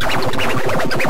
ピピピピピピ。